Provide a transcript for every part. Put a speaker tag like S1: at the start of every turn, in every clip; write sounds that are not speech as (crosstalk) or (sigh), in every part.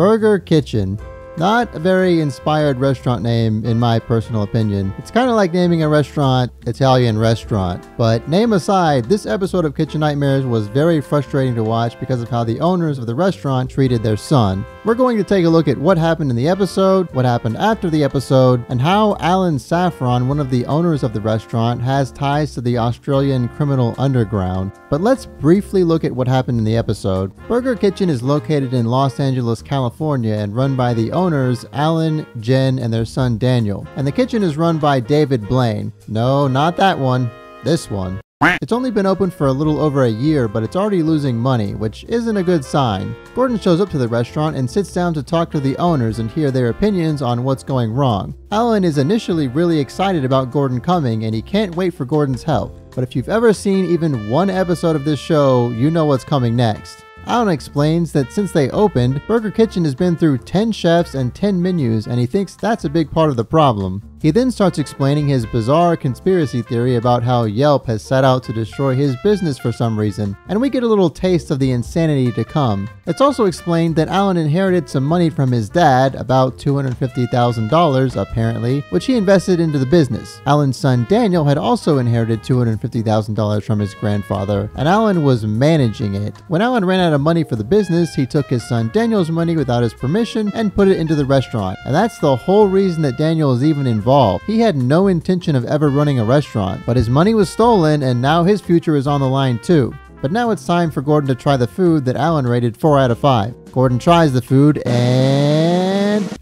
S1: Burger Kitchen. Not a very inspired restaurant name, in my personal opinion. It's kind of like naming a restaurant Italian restaurant. But name aside, this episode of Kitchen Nightmares was very frustrating to watch because of how the owners of the restaurant treated their son. We're going to take a look at what happened in the episode, what happened after the episode, and how Alan Saffron, one of the owners of the restaurant, has ties to the Australian criminal underground. But let's briefly look at what happened in the episode. Burger Kitchen is located in Los Angeles, California, and run by the owners Alan, Jen, and their son Daniel. And the kitchen is run by David Blaine. No, not that one. This one. It's only been open for a little over a year, but it's already losing money, which isn't a good sign. Gordon shows up to the restaurant and sits down to talk to the owners and hear their opinions on what's going wrong. Alan is initially really excited about Gordon coming and he can't wait for Gordon's help. But if you've ever seen even one episode of this show, you know what's coming next. Alan explains that since they opened, Burger Kitchen has been through 10 chefs and 10 menus, and he thinks that's a big part of the problem. He then starts explaining his bizarre conspiracy theory about how Yelp has set out to destroy his business for some reason, and we get a little taste of the insanity to come. It's also explained that Alan inherited some money from his dad, about $250,000 apparently, which he invested into the business. Alan's son Daniel had also inherited $250,000 from his grandfather, and Alan was managing it. When Alan ran out of money for the business, he took his son Daniel's money without his permission and put it into the restaurant, and that's the whole reason that Daniel is even involved involved. He had no intention of ever running a restaurant, but his money was stolen and now his future is on the line too. But now it's time for Gordon to try the food that Alan rated 4 out of 5. Gordon tries the food and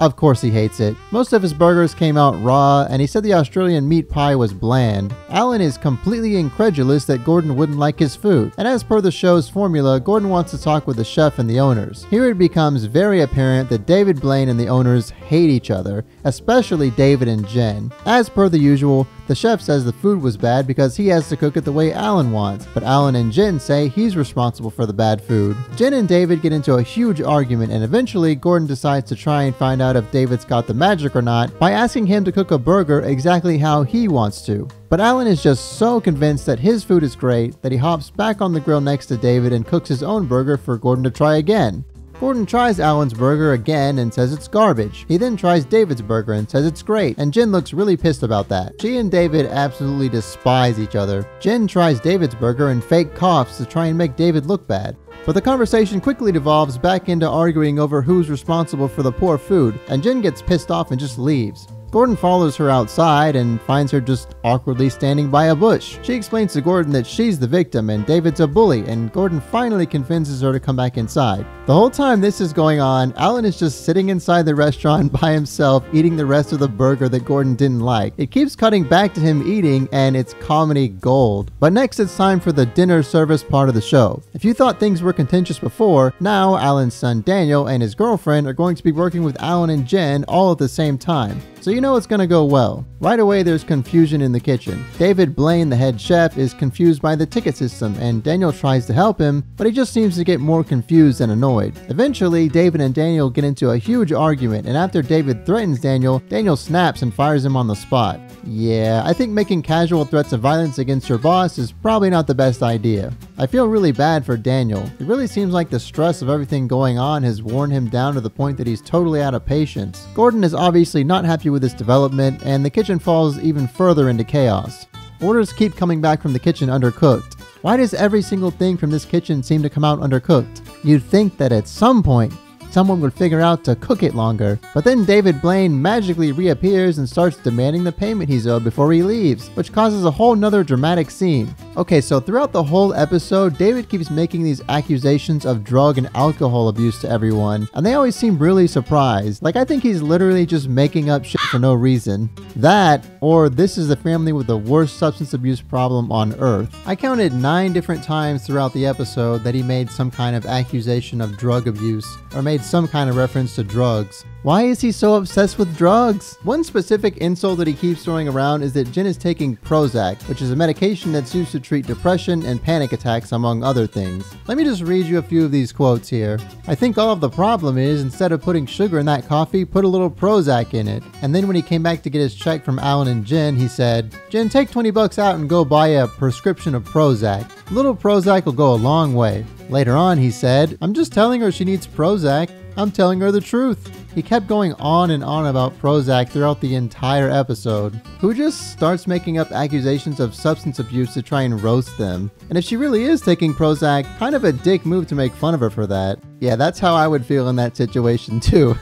S1: of course he hates it. Most of his burgers came out raw and he said the Australian meat pie was bland. Alan is completely incredulous that Gordon wouldn't like his food. And as per the show's formula, Gordon wants to talk with the chef and the owners. Here it becomes very apparent that David Blaine and the owners hate each other, especially David and Jen. As per the usual, the chef says the food was bad because he has to cook it the way Alan wants, but Alan and Jen say he's responsible for the bad food. Jen and David get into a huge argument and eventually Gordon decides to try and find out if David's got the magic or not by asking him to cook a burger exactly how he wants to. But Alan is just so convinced that his food is great that he hops back on the grill next to David and cooks his own burger for Gordon to try again. Gordon tries Alan's burger again and says it's garbage. He then tries David's burger and says it's great, and Jen looks really pissed about that. She and David absolutely despise each other. Jen tries David's burger and fake coughs to try and make David look bad. But the conversation quickly devolves back into arguing over who's responsible for the poor food, and Jen gets pissed off and just leaves. Gordon follows her outside and finds her just awkwardly standing by a bush. She explains to Gordon that she's the victim and David's a bully, and Gordon finally convinces her to come back inside. The whole time this is going on, Alan is just sitting inside the restaurant (laughs) by himself eating the rest of the burger that Gordon didn't like. It keeps cutting back to him eating, and it's comedy gold. But next it's time for the dinner service part of the show. If you thought things were contentious before, now Alan's son Daniel and his girlfriend are going to be working with Alan and Jen all at the same time so you know it's gonna go well. Right away, there's confusion in the kitchen. David Blaine, the head chef, is confused by the ticket system, and Daniel tries to help him, but he just seems to get more confused and annoyed. Eventually, David and Daniel get into a huge argument, and after David threatens Daniel, Daniel snaps and fires him on the spot. Yeah, I think making casual threats of violence against your boss is probably not the best idea. I feel really bad for Daniel. It really seems like the stress of everything going on has worn him down to the point that he's totally out of patience. Gordon is obviously not happy with this development, and the kitchen falls even further into chaos. Orders keep coming back from the kitchen undercooked. Why does every single thing from this kitchen seem to come out undercooked? You'd think that at some point, someone would figure out to cook it longer. But then David Blaine magically reappears and starts demanding the payment he's owed before he leaves, which causes a whole nother dramatic scene. Okay, so throughout the whole episode, David keeps making these accusations of drug and alcohol abuse to everyone, and they always seem really surprised. Like, I think he's literally just making up shit for no reason. That, or this is the family with the worst substance abuse problem on earth. I counted nine different times throughout the episode that he made some kind of accusation of drug abuse, or made some kind of reference to drugs. Why is he so obsessed with drugs? One specific insult that he keeps throwing around is that Jen is taking Prozac, which is a medication that's used to treat depression and panic attacks, among other things. Let me just read you a few of these quotes here. I think all of the problem is instead of putting sugar in that coffee, put a little Prozac in it. And then when he came back to get his check from Alan and Jen, he said, Jen, take 20 bucks out and go buy a prescription of Prozac. Little Prozac will go a long way. Later on, he said, I'm just telling her she needs Prozac. I'm telling her the truth. He kept going on and on about Prozac throughout the entire episode. Who just starts making up accusations of substance abuse to try and roast them? And if she really is taking Prozac, kind of a dick move to make fun of her for that. Yeah, that's how I would feel in that situation (laughs) too.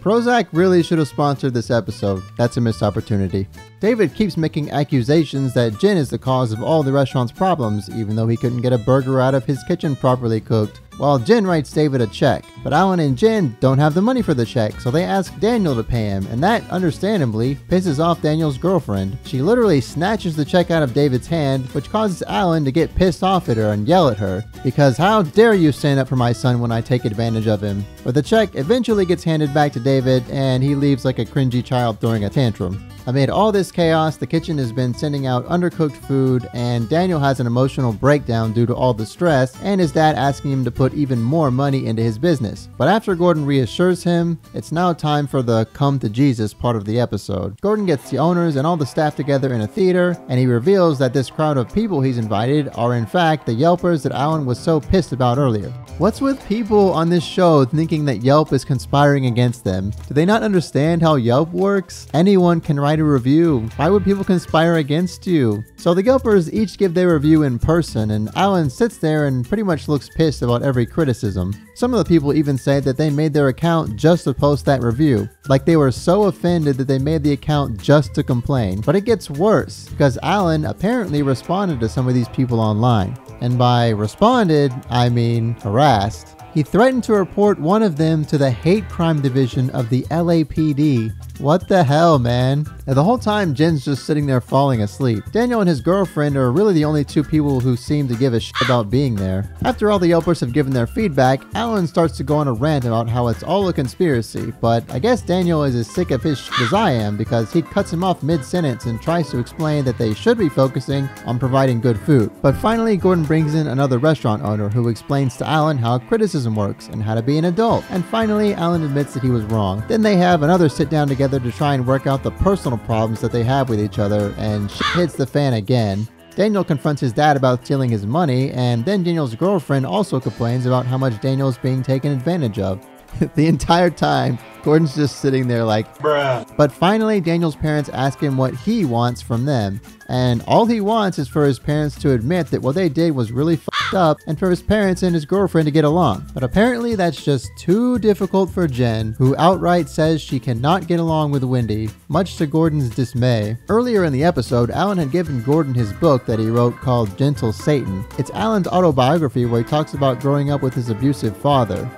S1: Prozac really should have sponsored this episode. That's a missed opportunity. David keeps making accusations that Jen is the cause of all the restaurant's problems, even though he couldn't get a burger out of his kitchen properly cooked. While Jen writes David a check, but Alan and Jen don't have the money for the check, so they ask Daniel to pay him, and that, understandably, pisses off Daniel's girlfriend. She literally snatches the check out of David's hand, which causes Alan to get pissed off at her and yell at her, because how dare you stand up for my son when I take advantage of him? But the check eventually gets handed back to David, and he leaves like a cringy child throwing a tantrum. Amid all this chaos, the kitchen has been sending out undercooked food, and Daniel has an emotional breakdown due to all the stress, and his dad asking him to put even more money into his business. But after Gordon reassures him, it's now time for the come to Jesus part of the episode. Gordon gets the owners and all the staff together in a theater, and he reveals that this crowd of people he's invited are in fact the Yelpers that Alan was so pissed about earlier. What's with people on this show thinking that Yelp is conspiring against them? Do they not understand how Yelp works? Anyone can write a review. Why would people conspire against you? So the Yelpers each give their review in person, and Alan sits there and pretty much looks pissed about every criticism. Some of the people even say that they made their account just to post that review. Like they were so offended that they made the account just to complain. But it gets worse, because Alan apparently responded to some of these people online. And by responded, I mean harassed. He threatened to report one of them to the hate crime division of the LAPD. What the hell, man? And the whole time, Jen's just sitting there falling asleep. Daniel and his girlfriend are really the only two people who seem to give a shit about being there. After all the Yelpers have given their feedback, Alan starts to go on a rant about how it's all a conspiracy, but I guess Daniel is as sick of his shit as I am because he cuts him off mid-sentence and tries to explain that they should be focusing on providing good food. But finally, Gordon brings in another restaurant owner who explains to Alan how criticism works and how to be an adult. And finally, Alan admits that he was wrong. Then they have another sit down together to try and work out the personal problems that they have with each other, and shit hits the fan again. Daniel confronts his dad about stealing his money, and then Daniel's girlfriend also complains about how much Daniel is being taken advantage of. (laughs) the entire time, Gordon's just sitting there like, bruh. But finally, Daniel's parents ask him what he wants from them. And all he wants is for his parents to admit that what they did was really fucked up and for his parents and his girlfriend to get along. But apparently, that's just too difficult for Jen, who outright says she cannot get along with Wendy, much to Gordon's dismay. Earlier in the episode, Alan had given Gordon his book that he wrote called Gentle Satan. It's Alan's autobiography where he talks about growing up with his abusive father.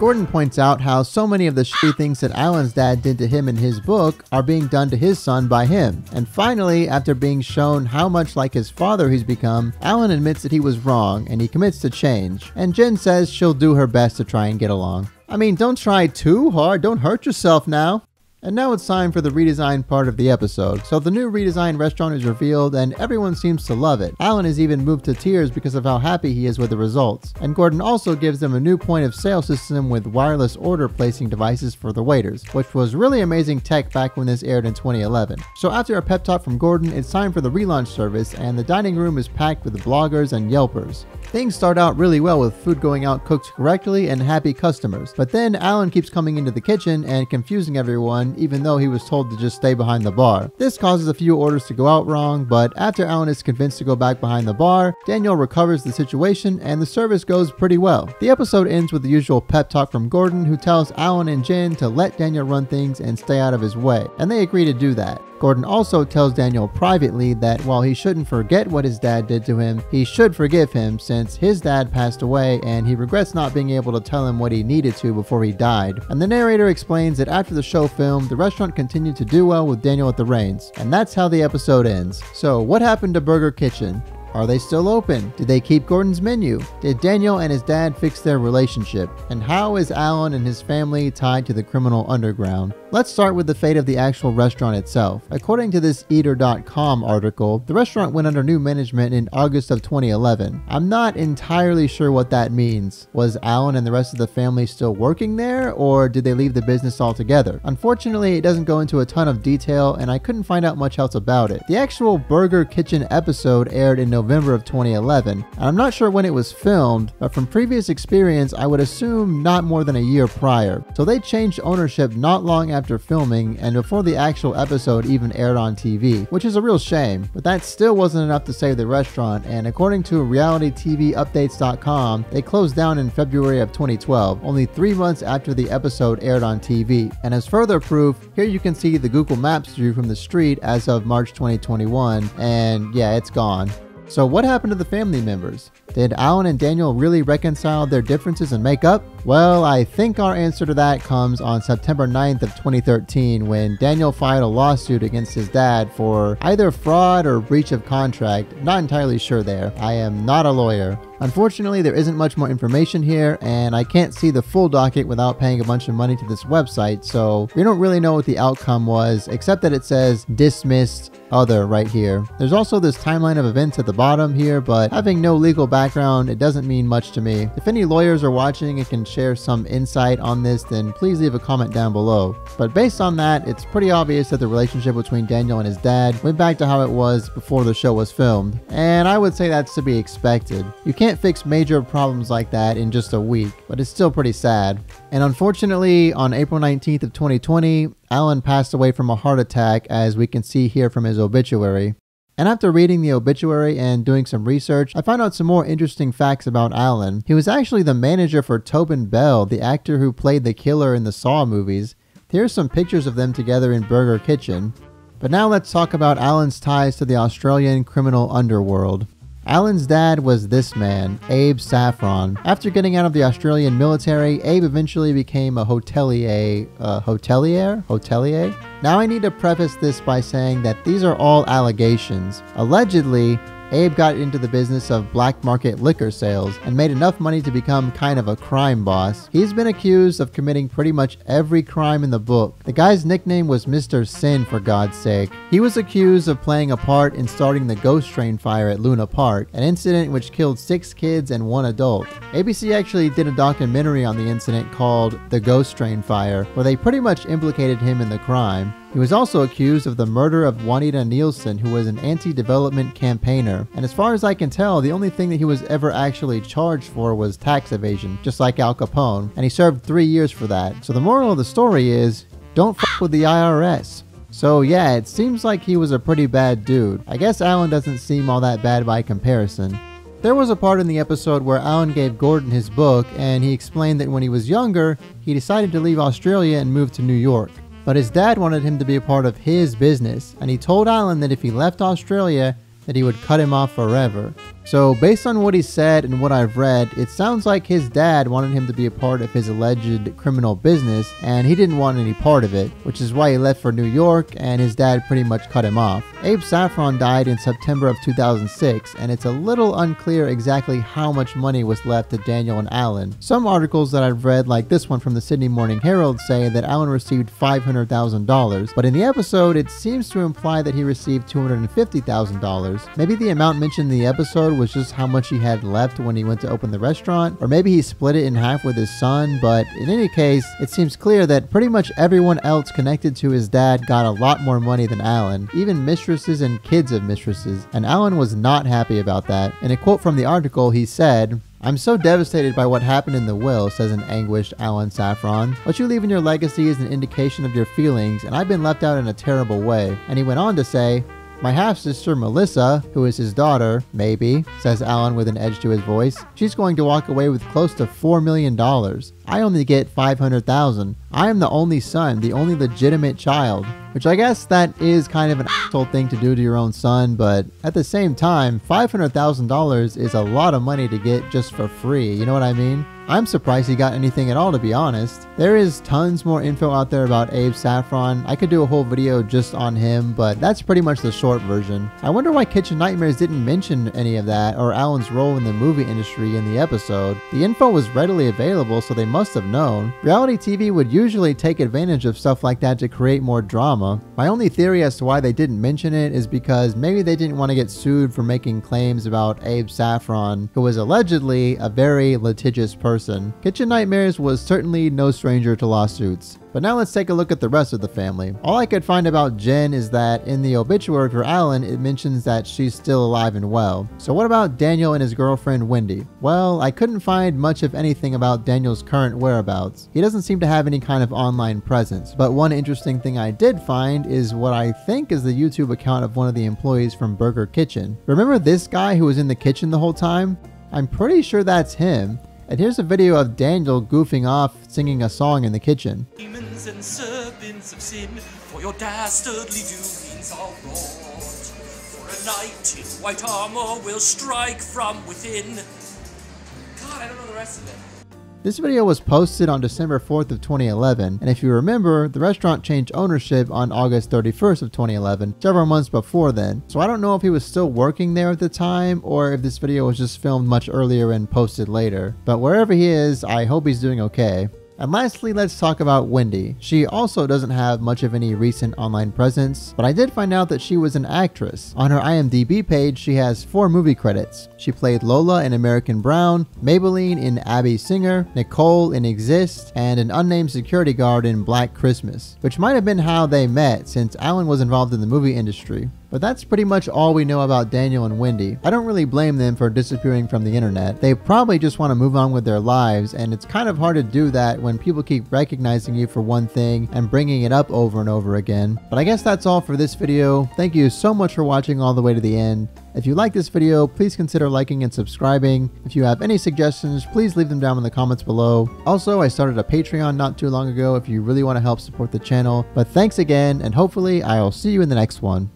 S1: Gordon points out how so many of the shitty things that Alan's dad did to him in his book are being done to his son by him. And finally, after being shown how much like his father he's become, Alan admits that he was wrong and he commits to change. And Jen says she'll do her best to try and get along. I mean, don't try too hard, don't hurt yourself now. And now it's time for the redesign part of the episode. So the new redesigned restaurant is revealed and everyone seems to love it. Alan is even moved to tears because of how happy he is with the results. And Gordon also gives them a new point of sale system with wireless order placing devices for the waiters, which was really amazing tech back when this aired in 2011. So after a pep talk from Gordon, it's time for the relaunch service and the dining room is packed with bloggers and Yelpers. Things start out really well with food going out cooked correctly and happy customers, but then Alan keeps coming into the kitchen and confusing everyone even though he was told to just stay behind the bar. This causes a few orders to go out wrong, but after Alan is convinced to go back behind the bar, Daniel recovers the situation and the service goes pretty well. The episode ends with the usual pep talk from Gordon who tells Alan and Jen to let Daniel run things and stay out of his way, and they agree to do that. Gordon also tells Daniel privately that while he shouldn't forget what his dad did to him, he should forgive him since his dad passed away and he regrets not being able to tell him what he needed to before he died. And the narrator explains that after the show filmed, the restaurant continued to do well with Daniel at the reins. And that's how the episode ends. So, what happened to Burger Kitchen? Are they still open? Did they keep Gordon's menu? Did Daniel and his dad fix their relationship? And how is Alan and his family tied to the criminal underground? Let's start with the fate of the actual restaurant itself. According to this Eater.com article, the restaurant went under new management in August of 2011. I'm not entirely sure what that means. Was Alan and the rest of the family still working there, or did they leave the business altogether? Unfortunately, it doesn't go into a ton of detail, and I couldn't find out much else about it. The actual Burger Kitchen episode aired in November of 2011, and I'm not sure when it was filmed, but from previous experience, I would assume not more than a year prior. So they changed ownership not long after filming and before the actual episode even aired on TV, which is a real shame, but that still wasn't enough to save the restaurant, and according to realitytvupdates.com, they closed down in February of 2012, only three months after the episode aired on TV. And as further proof, here you can see the Google Maps view from the street as of March 2021, and yeah, it's gone. So, what happened to the family members? Did Alan and Daniel really reconcile their differences and make up? Well, I think our answer to that comes on September 9th of 2013 when Daniel filed a lawsuit against his dad for either fraud or breach of contract. Not entirely sure there. I am not a lawyer. Unfortunately, there isn't much more information here, and I can't see the full docket without paying a bunch of money to this website, so we don't really know what the outcome was, except that it says dismissed other right here. There's also this timeline of events at the bottom here, but having no legal background, it doesn't mean much to me. If any lawyers are watching and can share some insight on this, then please leave a comment down below. But based on that, it's pretty obvious that the relationship between Daniel and his dad went back to how it was before the show was filmed, and I would say that's to be expected. You can't fix major problems like that in just a week, but it's still pretty sad. And unfortunately, on April 19th of 2020, Alan passed away from a heart attack as we can see here from his obituary. And after reading the obituary and doing some research, I found out some more interesting facts about Alan. He was actually the manager for Tobin Bell, the actor who played the killer in the Saw movies. Here's some pictures of them together in Burger Kitchen. But now let's talk about Alan's ties to the Australian criminal underworld. Alan's dad was this man, Abe Saffron. After getting out of the Australian military, Abe eventually became a hotelier. Hotelier? Hotelier? Now I need to preface this by saying that these are all allegations. Allegedly, Abe got into the business of black market liquor sales and made enough money to become kind of a crime boss. He's been accused of committing pretty much every crime in the book. The guy's nickname was Mr. Sin, for God's sake. He was accused of playing a part in starting the ghost train fire at Luna Park, an incident which killed six kids and one adult. ABC actually did a documentary on the incident called The Ghost Train Fire, where they pretty much implicated him in the crime. He was also accused of the murder of Juanita Nielsen, who was an anti development campaigner. And as far as I can tell, the only thing that he was ever actually charged for was tax evasion, just like Al Capone, and he served three years for that. So the moral of the story is don't fuck with the IRS. So yeah, it seems like he was a pretty bad dude. I guess Alan doesn't seem all that bad by comparison. There was a part in the episode where Alan gave Gordon his book, and he explained that when he was younger, he decided to leave Australia and move to New York. But his dad wanted him to be a part of his business, and he told Alan that if he left Australia, that he would cut him off forever. So, based on what he said and what I've read, it sounds like his dad wanted him to be a part of his alleged criminal business, and he didn't want any part of it, which is why he left for New York, and his dad pretty much cut him off. Abe Saffron died in September of 2006, and it's a little unclear exactly how much money was left to Daniel and Alan. Some articles that I've read, like this one from the Sydney Morning Herald, say that Alan received $500,000, but in the episode, it seems to imply that he received $250,000. Maybe the amount mentioned in the episode was just how much he had left when he went to open the restaurant, or maybe he split it in half with his son, but in any case, it seems clear that pretty much everyone else connected to his dad got a lot more money than Alan, even mistresses and kids of mistresses, and Alan was not happy about that. In a quote from the article, he said, I'm so devastated by what happened in the will, says an anguished Alan Saffron. What you leave in your legacy is an indication of your feelings, and I've been left out in a terrible way. And he went on to say, my half sister Melissa, who is his daughter, maybe, says Alan with an edge to his voice, she's going to walk away with close to $4 million. I only get 500,000. I am the only son, the only legitimate child. Which I guess that is kind of an asshole thing to do to your own son, but at the same time, $500,000 is a lot of money to get just for free, you know what I mean? I'm surprised he got anything at all to be honest. There is tons more info out there about Abe Saffron. I could do a whole video just on him, but that's pretty much the short version. I wonder why Kitchen Nightmares didn't mention any of that or Alan's role in the movie industry in the episode. The info was readily available, so they must have known. Reality TV would usually take advantage of stuff like that to create more drama. My only theory as to why they didn't mention it is because maybe they didn't want to get sued for making claims about Abe Saffron, who was allegedly a very litigious person. Kitchen Nightmares was certainly no stranger to lawsuits. But now let's take a look at the rest of the family. All I could find about Jen is that in the obituary for Alan, it mentions that she's still alive and well. So what about Daniel and his girlfriend Wendy? Well, I couldn't find much of anything about Daniel's current whereabouts. He doesn't seem to have any kind of online presence. But one interesting thing I did find is what I think is the YouTube account of one of the employees from Burger Kitchen. Remember this guy who was in the kitchen the whole time? I'm pretty sure that's him. And here's a video of Daniel goofing off singing a song in the kitchen.
S2: Demons and serpents of sin, for your dastardly doings are wrought. For a knight in white armor will strike from within. God, I don't know the rest of it.
S1: This video was posted on December 4th of 2011, and if you remember, the restaurant changed ownership on August 31st of 2011, several months before then. So I don't know if he was still working there at the time, or if this video was just filmed much earlier and posted later. But wherever he is, I hope he's doing okay. And lastly, let's talk about Wendy. She also doesn't have much of any recent online presence, but I did find out that she was an actress. On her IMDb page, she has four movie credits. She played Lola in American Brown, Maybelline in Abby Singer, Nicole in Exist, and an unnamed security guard in Black Christmas, which might have been how they met since Alan was involved in the movie industry. But that's pretty much all we know about Daniel and Wendy. I don't really blame them for disappearing from the internet. They probably just want to move on with their lives, and it's kind of hard to do that when people keep recognizing you for one thing and bringing it up over and over again. But I guess that's all for this video. Thank you so much for watching all the way to the end. If you like this video, please consider liking and subscribing. If you have any suggestions, please leave them down in the comments below. Also, I started a Patreon not too long ago if you really want to help support the channel. But thanks again, and hopefully I'll see you in the next one.